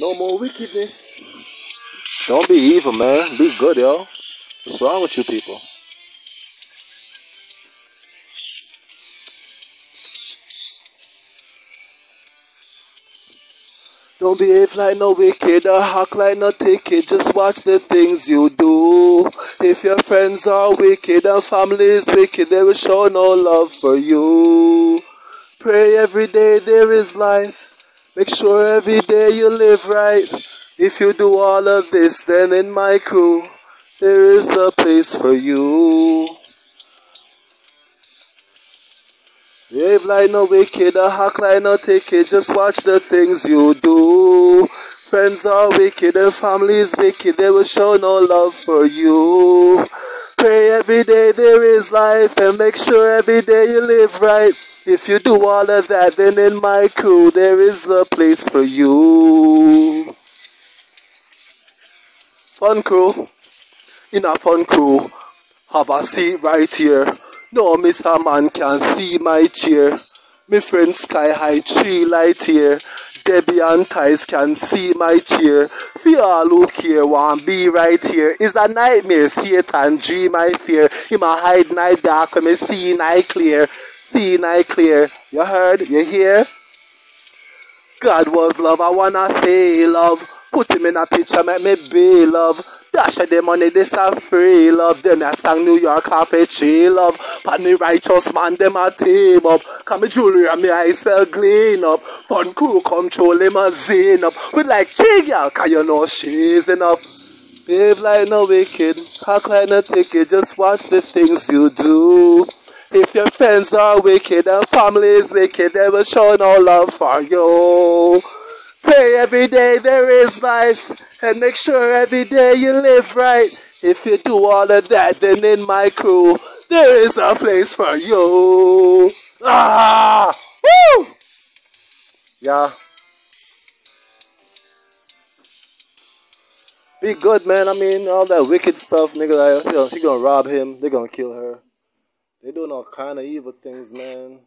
No more wickedness. Don't be evil, man. Be good, yo. What's wrong with you people? Don't behave like no wicked or act like no ticket. Just watch the things you do. If your friends are wicked and family is wicked, they will show no love for you. Pray every day there is life. Make sure every day you live right. If you do all of this, then in my crew, there is a place for you. Behave like no wicked or hack like no ticket. Just watch the things you do. Friends are wicked and family is wicked. They will show no love for you. Pray every day there is life and make sure every day you live right. If you do all of that, then in my crew there is a place for you. Fun crew. In a fun crew. Have a seat right here. No, Mr. Man can see my chair. My friend Sky High Tree Light here. Debbie and Ties can see my chair. For all who care, want be right here. Is a nightmare, see Satan dream I fear. Him a hide night dark when me see night clear. See night clear. You heard? You hear? God was love, I wanna say love. Put him in a picture, make me be love. Dash of the money, this a free love. Them a sang New York half a chill love. But the righteous man, them a team up. Come me jewelry and me eyes fell clean up. Fun crew control him a zine up. We like chick girl, cause you know she's enough. Behave like no wicked, how act like no ticket, just watch the things you do. If your friends are wicked and family is wicked, they will show no love for you. Pray every day there is life, and make sure every day you live right. If you do all of that, then in my crew, there is a place for you. Ah! Woo! Yeah. Be good, man. I mean, all that wicked stuff, nigga. Like, you know, she gonna rob him. They gonna kill her. They doing all kind of evil things, man.